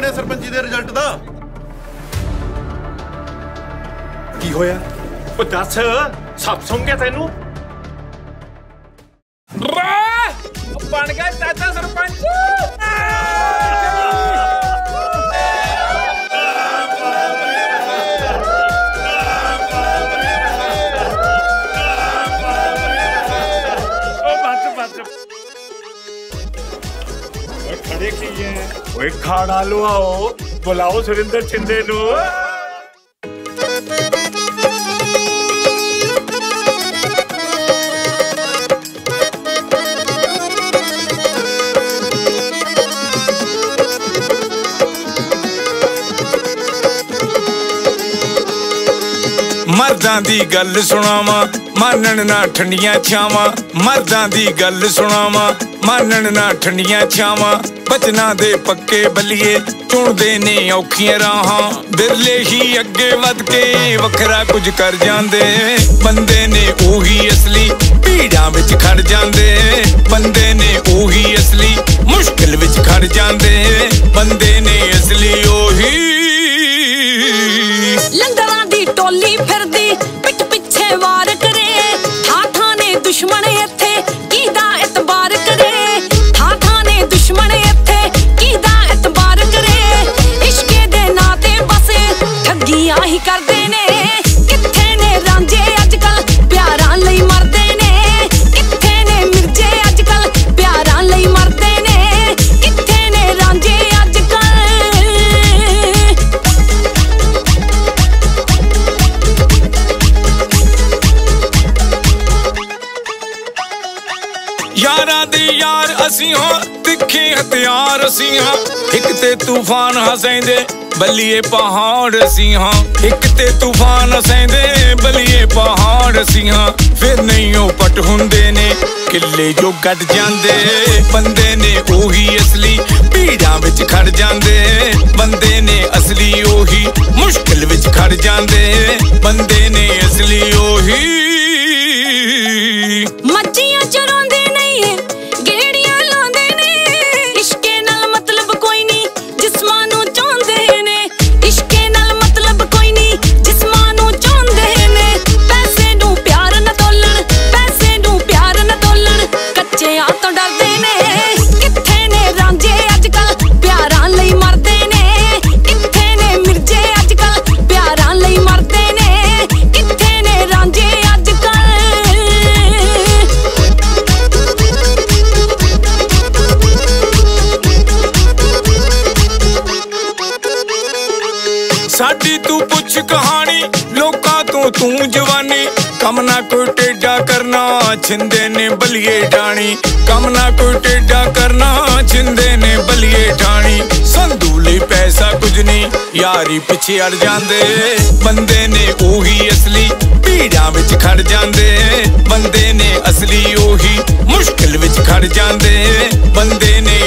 ਦੇ ਰਿਜ਼ਲਟ ਦਾ? ਕੀ ਹੋਇਆ? ਉਹ ਦੱਸ ਸਭ ਸੁਣ ਗਿਆ ਤੈਨੂੰ? ਬਣ ਗਿਆ ਚਾਚਾ ਸਰਪੰਚ! ਓਏ ਖੜੇ ਕੀ ਹੈ ਓਏ ਖਾਣਾ ਲਵਾਓ ਬੁਲਾਓ ਸੁਰਿੰਦਰ ਛਿੰਦੇ ਨੂੰ ਮਰਦਾਂ ਦੀ ਗੱਲ ਸੁਣਾਵਾਂ। ਮਾਨਣ ਨਾ ਠੰਡੀਆਂ ਛਾਵਾਂ, ਮਰਦਾਂ ਦੀ ਗੱਲ ਸੁਣਾਵਾਂ। ਮਾਨਣ ਨਾ ਠੰਡੀਆਂ ਛਾਵਾਂ, ਬਚਨਾਂ ਦੇ ਪੱਕੇ ਬੱਲੀਏ, ਚੁਣਦੇ ਨੇ ਔਖੀਆਂ ਰਾਹਾਂ। ਬਿਰਲੇ ਹੀ ਅੱਗੇ ਵੱਧ ਕੇ ਵੱਖਰਾ ਕੁਝ ਕਰ ਜਾਂਦੇ। ਬੰਦੇ ਨੇ ਉਹੀ ਅਸਲੀ ਭੀੜਾਂ ਵਿੱਚ ਖੜ ਜਾਂਦੇ। ਬੰਦੇ ਨੇ ਉਹੀ ਅਸਲੀ ਮੁਸ਼ਕਿਲ ਵਿੱਚ ਖੜ ਜਾਂਦੇ। ਬੰਦੇ ਨੇ ਅਸਲੀ ਉਹੀ ਲੰਗਰਾਂ ਦੀ ਟੋਲੀ ਫਿਰਦੀ ਯਾਰਾਂ ਦੇ ਯਾਰ ਅਸੀਂ ਹਾਂ, ਤਿੱਖੇ ਹਥਿਆਰ ਅਸੀਂ ਹਾਂ। ਇੱਕ ਤੇ ਤੂਫਾਨ ਹਸੈਂਦੇ, ਬੱਲੀਏ ਪਹਾੜ ਅਸੀਂ ਹਾਂ। ਇੱਕ ਤੇ ਤੂਫਾਨ ਹਸੈਂਦੇ, ਬੱਲੀਏ ਪਹਾੜ ਅਸੀਂ ਹਾਂ। ਫਿਰ ਨਹੀਂ ਉਹ ਪਟ ਹੁੰਦੇ ਨੇ, ਕਿੱਲੇ ਜੋ ਗੱਡ ਜਾਂਦੇ। ਬੰਦੇ ਨੇ ਉਹੀ ਅਸਲੀ, ਭੀੜਾਂ ਵਿੱਚ ਖੜ ਜਾਂਦੇ। ਬੰਦੇ ਨੇ ਅਸਲੀ ਉਹੀ, ਮੁਸ਼ਕਿਲ ਵਿੱਚ ਖੜ ਜਾਂਦੇ। ਬੰਦੇ ਤੂੰ ਪੁੱਛ ਕਹਾਣੀ, ਲੋਕਾਂ ਤੋਂ ਤੂੰ ਜਵਾਨੀ। ਕੰਮ ਨਾ ਕੋਈ ਟੇਡਾ ਕਰਨਾ, ਛਿੰਦੇ ਨੇ ਬਲੀਏ ਢਾਣੀ। ਕੰਮ ਨਾ ਕੋਈ ਟੇਡਾ ਕਰਨਾ, ਛਿੰਦੇ ਨੇ ਬਲੀਏ ਢਾਣੀ। ਸੰਧੂ ਲਈ ਪੈਸਾ ਕੁਝ ਨਹੀਂ, ਯਾਰੀ ਪਿੱਛੇ ਅੜ ਜਾਂਦੇ। ਬੰਦੇ ਨੇ ਉਹੀ ਅਸਲੀ, ਭੀੜਾਂ ਵਿੱਚ ਖੜ ਜਾਂਦੇ। ਬੰਦੇ ਨੇ ਅਸਲੀ ਉਹੀ, ਮੁਸ਼ਕਿਲ ਵਿੱਚ ਖੜ ਜਾਂਦੇ। ਬੰਦੇ ਨੇ